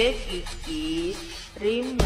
Jeff Yuki, Rim